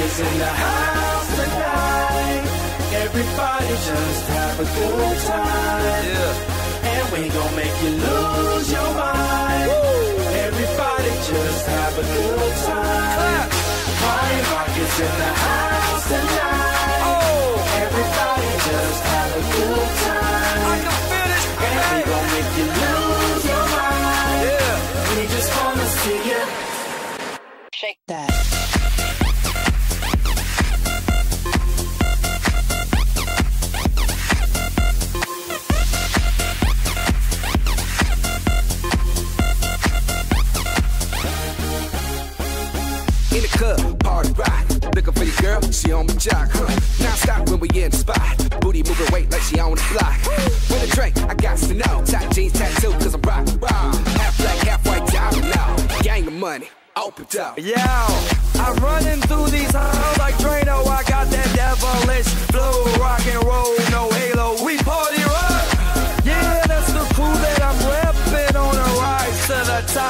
Party rock is in the house tonight. Everybody just have a good time. Yeah. And we gon' make you lose your mind. Everybody just have a good time. Clap. Party rock is in the house tonight. Oh, Everybody just have a good time. I can feel this. And we Hey. gon' make you lose your mind. Yeah. We just wanna see you. Shake that. Jock. Huh. Now stop when we in spot. Booty moving weight like she on the block. With a drink, I got to know. Tight jeans tattoo, cause I'm rock, rock. Half black, half white, diamond now. Gang of money, open up. Yo, I'm running through these halls like Drano. I got that devilish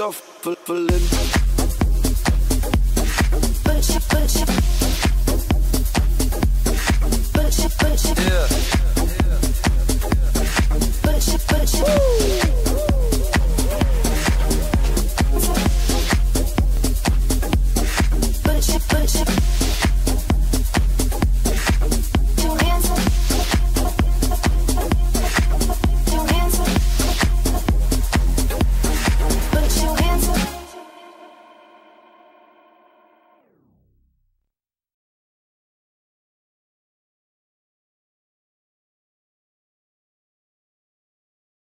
shuffling. Yeah. Woo.